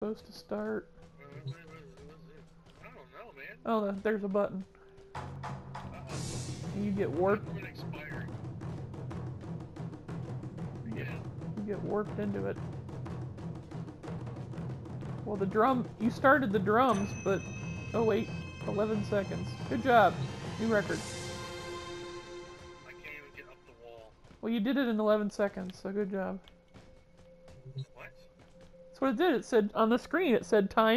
supposed to start? I don't know, man. Oh, there's a button. Uh-oh. You get warped. You get, Yeah. you get warped into it. Well, the drum. You started the drums, but oh wait, 11 seconds. Good job. New record. I can't even get up the wall. Well, you did it in 11 seconds, so good job. That's what it did. It said on the screen. It said time.